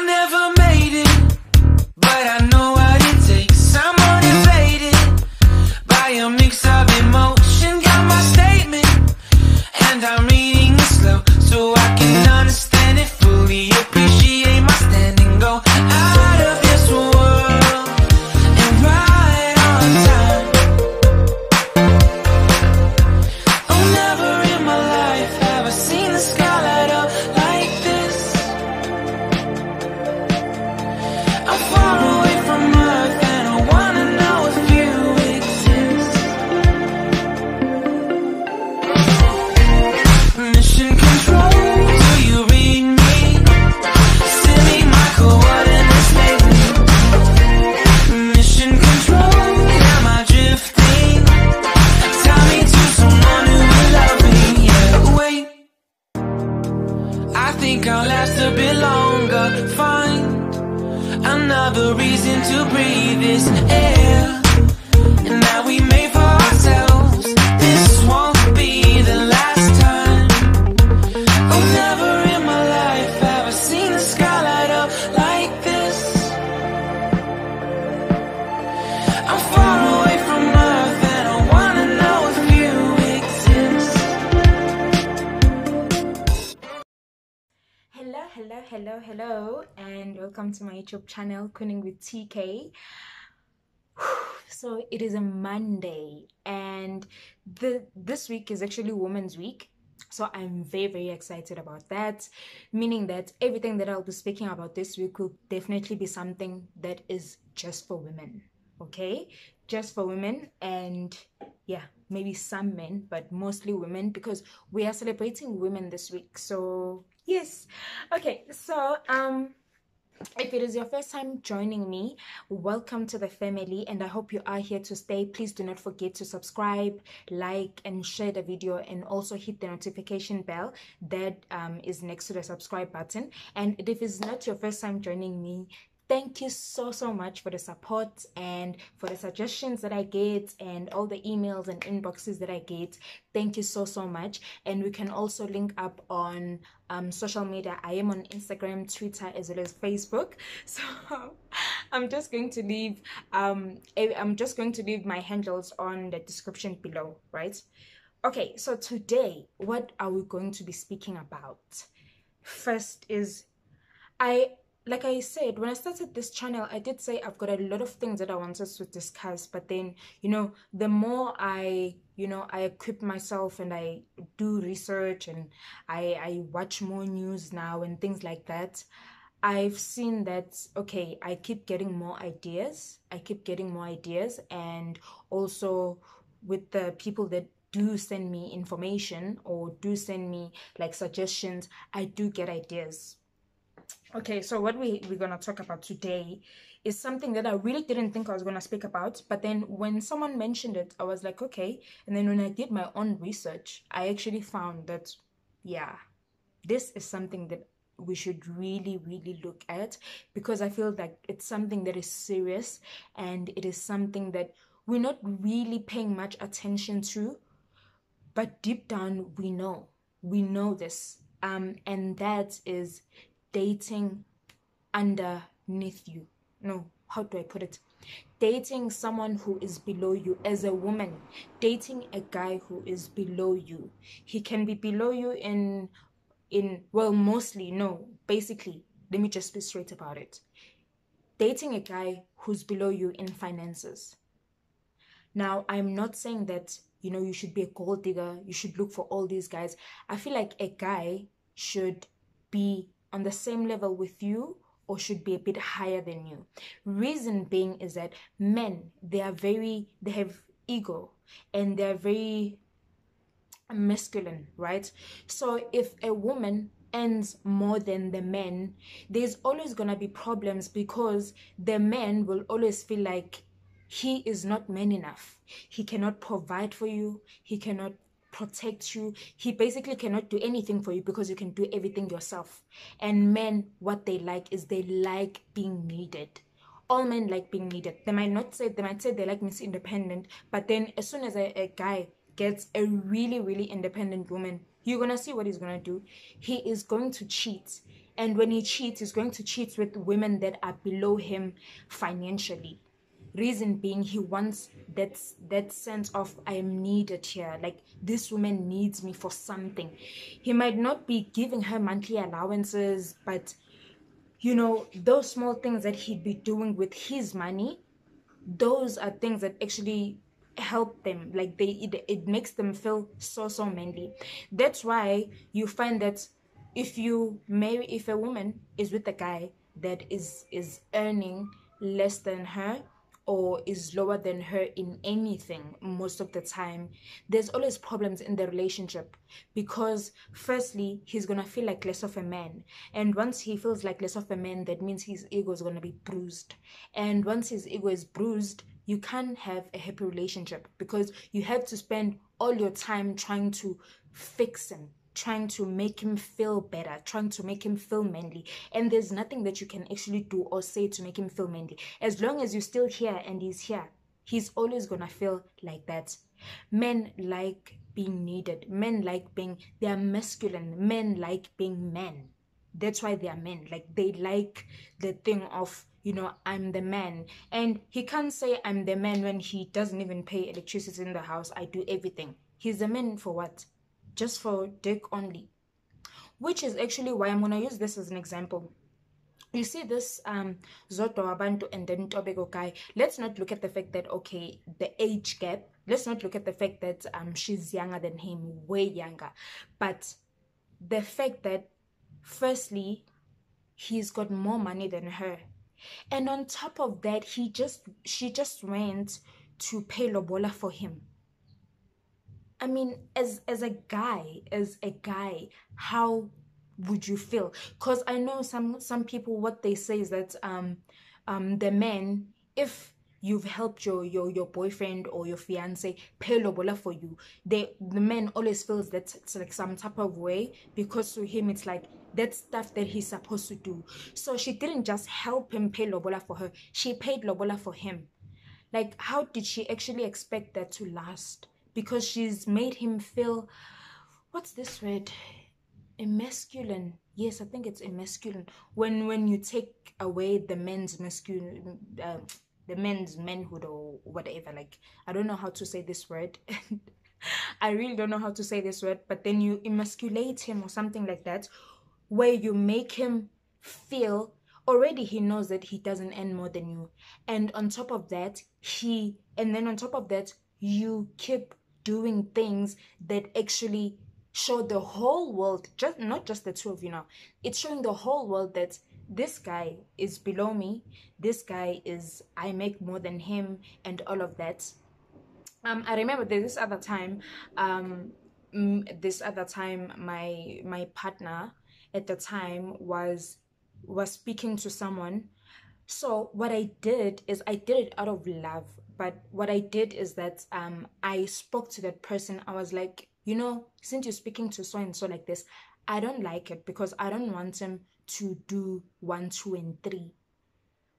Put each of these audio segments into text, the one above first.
I never made it, but I know welcome to my YouTube channel, Cooning with TK. So it is a Monday, and the this week is actually Women's Week. So I'm very, very excited about that. Meaning that everything that I'll be speaking about this week will definitely be something that is just for women. Okay, just for women, and yeah, maybe some men, but mostly women because we are celebrating women this week. So yes, okay. So um, if it is your first time joining me, welcome to the family, and I hope you are here to stay. Please do not forget to subscribe, like, and share the video, and also hit the notification bell that um, is next to the subscribe button. And if it's not your first time joining me, thank you so so much for the support and for the suggestions that i get and all the emails and inboxes that i get. Thank you so so much. And we can also link up on um, social media. I am on instagram twitter as well as facebook. So i'm just going to leave um i'm just going to leave my handles on the description below right? Okay so today what are we going to be speaking about? First is I like I said when I started this channel, I did say I've got a lot of things that I wanted to discuss, but then you know, the more I you know I equip myself and I do research and I I watch more news now and things like that. I've seen that okay, I keep getting more ideas. I keep getting more ideas and also with the people that do send me information or do send me like suggestions, I do get ideas. Okay, so what we, we're going to talk about today is something that I really didn't think I was going to speak about. But then when someone mentioned it, I was like, okay. And then when I did my own research, I actually found that, yeah, this is something that we should really, really look at because I feel like it's something that is serious and it is something that we're not really paying much attention to but deep down we know we know this um and that is dating underneath you. No how do i put it? Dating someone who is below you as a woman. Dating a guy who is below you. He can be below you in in well mostly no. Basically let me just be straight about it. Dating a guy who's below you in finances. Now, I'm not saying that, you know, you should be a gold digger, you should look for all these guys. I feel like a guy should be on the same level with you or should be a bit higher than you. Reason being is that men, they are very, they have ego and they're very masculine, right? So if a woman earns more than the men, there's always gonna be problems because the man will always feel like he is not man enough. He cannot provide for you, he cannot protect you. He basically cannot do anything for you because you can do everything yourself. And men, what they like is they like being needed. All men like being needed. They might not say they might say they like Miss Independent, but then as soon as a, a guy gets a really, really independent woman, you're gonna see what he's gonna do. He is going to cheat And when he cheats, he's going to cheat with women that are below him financially. Reason being, he wants that that sense of I am needed here. Like this woman needs me for something. He might not be giving her monthly allowances, but you know those small things that he'd be doing with his money, those are things that actually help them like they it, it makes them feel so so manly that's why you find that if you marry if a woman is with a guy that is is earning less than her or is lower than her in anything most of the time there's always problems in the relationship because firstly he's gonna feel like less of a man. And once he feels like less of a man that means his ego is gonna be bruised. And once his ego is bruised you can't have a happy relationship because you have to spend all your time trying to fix him trying to make him feel better, trying to make him feel manly. And there's nothing that you can actually do or say to make him feel manly. As long as you're still here and he's here, he's always gonna feel like that. Men like being needed. Men like being, they are masculine. Men like being men. That's why they are men. Like they like the thing of, you know, I'm the man. And he can't say I'm the man when he doesn't even pay electricity in the house. I do everything. He's the man for what? Just for dick only which is actually why i'm going to use this as an example. You see this um Zodwa Wabantu and then Ntobeko guy let's not look at the fact that okay the age gap let's not look at the fact that um she's younger than him way younger but the fact that firstly he's got more money than her. And on top of that he just she just went to pay lobola for him I mean, as as a guy, as a guy, how would you feel? Because I know some some people what they say is that um um the men if you've helped your your your boyfriend or your fiance pay lobola for you they the man always feels that it's like some type of way because to him it's like that stuff that he's supposed to do. So she didn't just help him pay lobola for her she paid lobola for him. Like how did she actually expect that to last because she's made him feel what's this word? Emasculine. Yes i think it's emasculine. When when you take away the men's masculine uh, the men's manhood or whatever like i don't know how to say this word. I really don't know how to say this word but then you emasculate him or something like that where you make him feel already he knows that he doesn't earn more than you. And on top of that he and then on top of that you keep doing things that actually show the whole world just not just the two of you now it's showing the whole world that this guy is below me this guy is i make more than him and all of that. Um i remember this other time um this other time my my partner at the time was was speaking to someone. So what i did is i did it out of love but what I did is that um, I spoke to that person. I was like, you know, since you're speaking to so and so like this, I don't like it because I don't want him to do one, two, and three.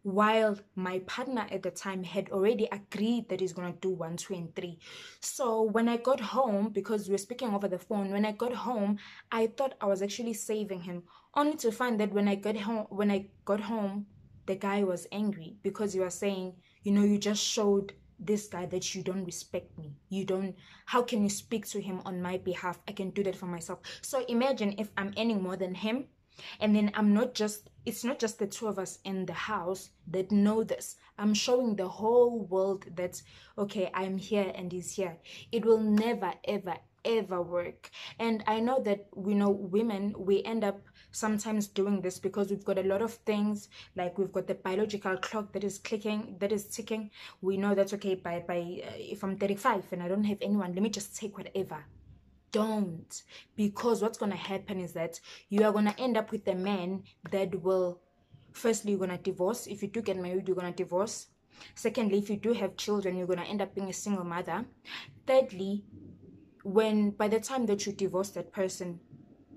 While my partner at the time had already agreed that he's gonna do one, two, and three. So when I got home, because we were speaking over the phone, when I got home, I thought I was actually saving him, only to find that when I got home, when I got home, the guy was angry because he was saying, you know, you just showed this guy that you don't respect me. You don't, how can you speak to him on my behalf? I can do that for myself. So imagine if I'm earning more than him and then I'm not just, it's not just the two of us in the house that know this. I'm showing the whole world that, okay, I'm here and he's here. It will never, ever, ever work. And I know that we know women, we end up sometimes doing this because we've got a lot of things like we've got the biological clock that is clicking that is ticking. We know that's okay by by uh, if i'm 35 and i don't have anyone let me just take whatever. Don't because what's going to happen is that you are going to end up with a man that will firstly you're going to divorce. If you do get married you're going to divorce. Secondly if you do have children you're going to end up being a single mother. Thirdly when by the time that you divorce that person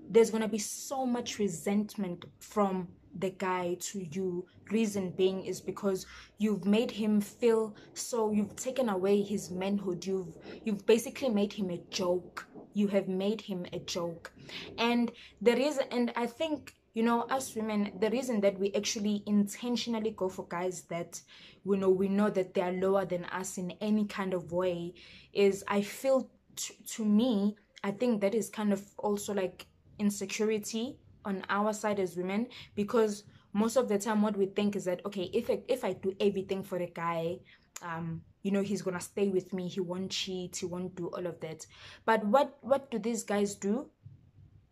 there's going to be so much resentment from the guy to you. Reason being is because you've made him feel so you've taken away his manhood. You've you've basically made him a joke. You have made him a joke. And there is and i think you know us women the reason that we actually intentionally go for guys that we know we know that they are lower than us in any kind of way is i feel t- to me i think that is kind of also like insecurity on our side as women because most of the time what we think is that okay if I, if I do everything for a guy um you know he's gonna stay with me he won't cheat he won't do all of that. But what what do these guys do?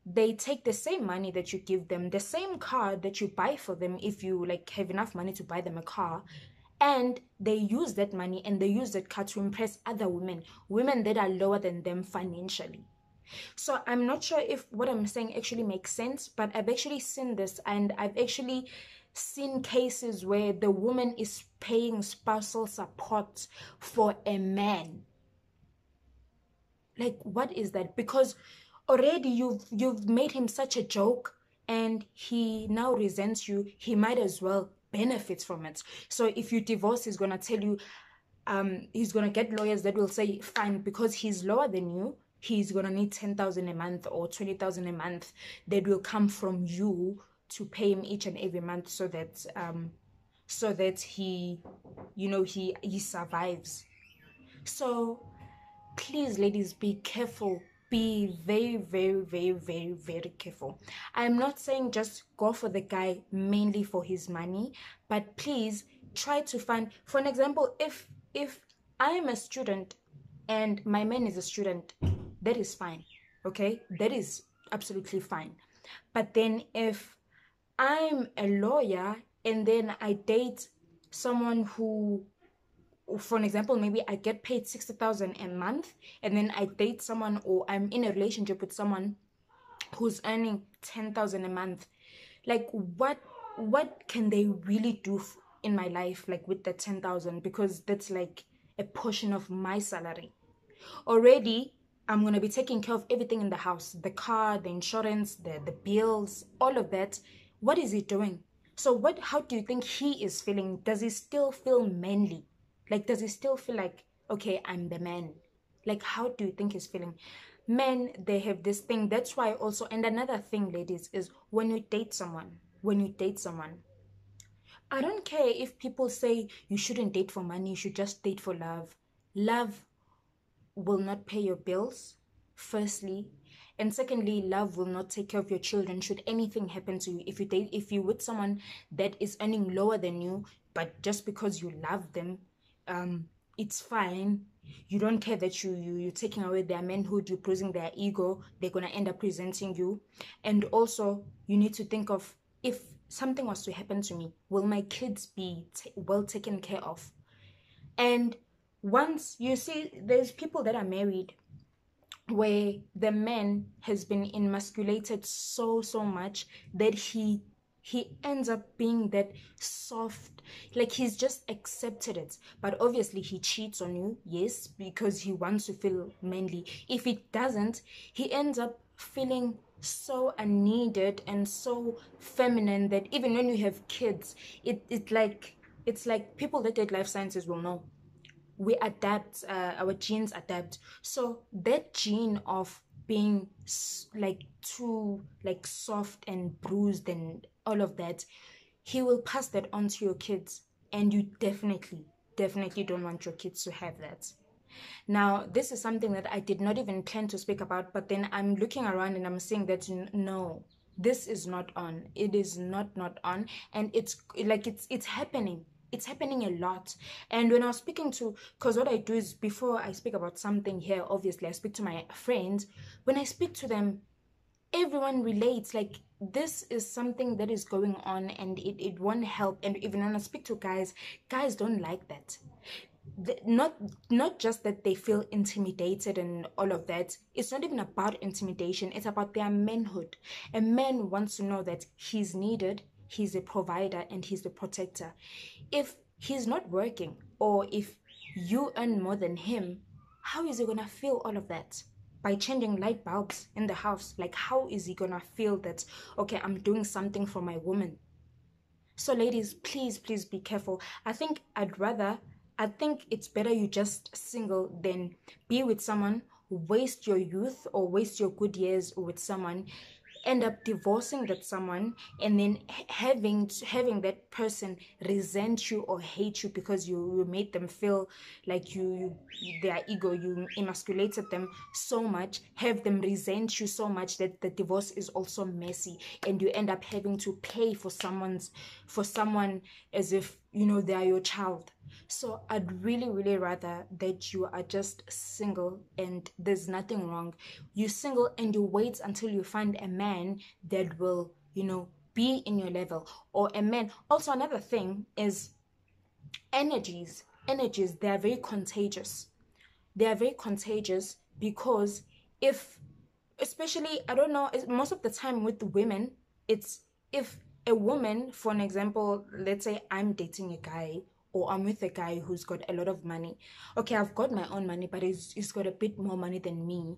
They take the same money that you give them the same car that you buy for them if you like have enough money to buy them a car and they use that money and they use that car to impress other women women that are lower than them financially so i'm not sure if what i'm saying actually makes sense but i've actually seen this and i've actually seen cases where the woman is paying spousal support for a man. Like what is that? Because already you've you've made him such a joke and he now resents you he might as well benefit from it. So if you divorce he's gonna tell you um he's gonna get lawyers that will say fine because he's lower than you he's gonna need 10,000 a month or 20,000 a month that will come from you to pay him each and every month so that um so that he you know he he survives. So please ladies be careful. Be very very very very very careful. I'm not saying just go for the guy mainly for his money but please try to find for an example if if i am a student and my man is a student that is fine okay? That is absolutely fine. But then if i'm a lawyer and then i date someone who for an example maybe i get paid 60000 a month and then i date someone or i'm in a relationship with someone who's earning 10000 a month like what what can they really do f- in my life like with the 10000 because that's like a portion of my salary. Already i'm going to be taking care of everything in the house the car the insurance the the bills all of that. What is he doing? So what how do you think he is feeling? Does he still feel manly? Like does he still feel like okay i'm the man? Like how do you think he's feeling? Men they have this thing. That's why also and another thing ladies is when you date someone when you date someone i don't care if people say you shouldn't date for money you should just date for love. Love will not pay your bills firstly. And secondly love will not take care of your children should anything happen to you. If you date if you with someone that is earning lower than you but just because you love them um it's fine. You don't care that you, you you're taking away their manhood you're bruising their ego they're gonna end up resenting you. And also you need to think of if something was to happen to me will my kids be t- well taken care of? And once you see there's people that are married where the man has been emasculated so so much that he he ends up being that soft like he's just accepted it. But obviously he cheats on you yes because he wants to feel manly. If he doesn't he ends up feeling so unneeded and so feminine that even when you have kids it it like it's like people that did life sciences will know we adapt uh, our genes adapt. So that gene of being like too like soft and bruised and all of that he will pass that on to your kids. And you definitely definitely don't want your kids to have that. Now this is something that i did not even plan to speak about but then i'm looking around and i'm seeing that no this is not on. It is not not on. And it's like it's it's happening it's happening a lot. And when i was speaking to because what i do is before i speak about something here obviously i speak to my friends when i speak to them everyone relates. Like this is something that is going on and it, it won't help. And even when i speak to guys guys don't like that. Not not just that they feel intimidated and all of that. It's not even about intimidation. It's about their manhood. A man wants to know that he's needed he's a provider and he's the protector if he's not working or if you earn more than him how is he gonna feel all of that? By changing light bulbs in the house like how is he gonna feel that okay i'm doing something for my woman? So ladies please please be careful. I think i'd rather i think it's better you just single than be with someone waste your youth or waste your good years with someone end up divorcing that someone and then having having that person resent you or hate you because you, you made them feel like you, you their ego you emasculated them so much have them resent you so much that the divorce is also messy and you end up having to pay for someone's for someone as if you know they are your child so I'd really, really rather that you are just single and there's nothing wrong. You're single and you wait until you find a man that will, you know, be in your level or a man. Also, another thing is energies. Energies, they are very contagious. They are very contagious because if, especially, I don't know, most of the time with women, it's if a woman, for an example, let's say I'm dating a guy or I'm with a guy who's got a lot of money. Okay, I've got my own money, but he's, he's got a bit more money than me.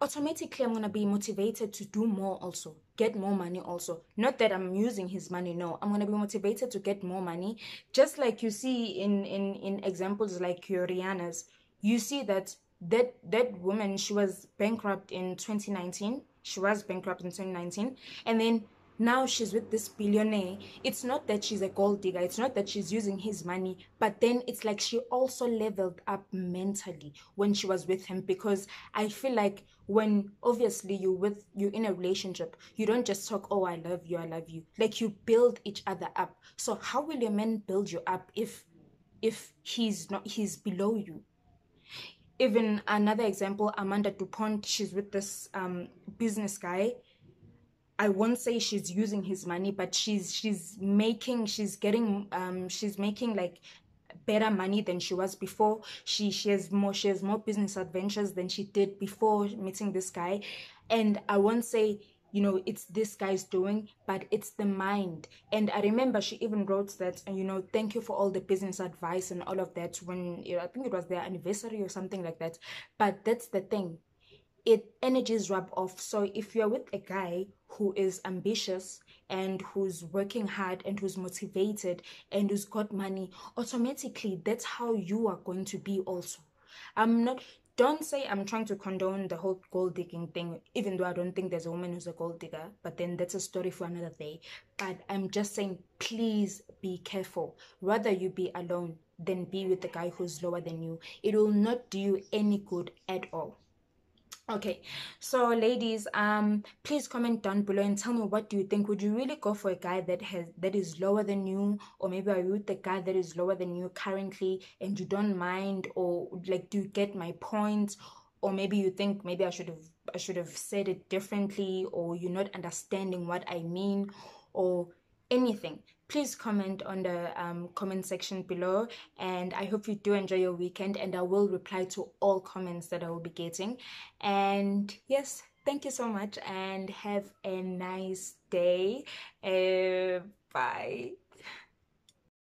Automatically, I'm gonna be motivated to do more also, get more money also. Not that I'm using his money, no. I'm gonna be motivated to get more money. Just like you see in in in examples like your Rihanna's, you see that that that woman she was bankrupt in 2019. She was bankrupt in 2019, and then now she's with this billionaire. It's not that she's a gold digger. It's not that she's using his money but then it's like she also leveled up mentally when she was with him because i feel like when obviously you with you in a relationship you don't just talk oh i love you i love you. Like you build each other up. So how will your man build you up if if he's not he's below you? Even another example Amanda du Pont she's with this um business guy I won't say she's using his money, but she's she's making she's getting um she's making like better money than she was before. She she has more she has more business adventures than she did before meeting this guy. And I won't say you know it's this guy's doing but it's the mind and i remember she even wrote that you know thank you for all the business advice and all of that when you know, i think it was their anniversary or something like that but that's the thing it energies rub off. So if you're with a guy who is ambitious and who's working hard and who's motivated and who's got money automatically that's how you are going to be also. I'm not don't say i'm trying to condone the whole gold digging thing even though i don't think there's a woman who's a gold digger but then that's a story for another day. But i'm just saying please be careful. Rather you be alone than be with the guy who's lower than you. It will not do you any good at all okay so ladies um please comment down below and tell me what do you think? Would you really go for a guy that has that is lower than you? Or maybe are you with the guy that is lower than you currently and you don't mind? Or like do you get my point? Or maybe you think maybe i should have i should have said it differently or you're not understanding what i mean or anything please comment on the um, comment section below and i hope you do enjoy your weekend and i will reply to all comments that i will be getting. And yes thank you so much and have a nice day. Uh, bye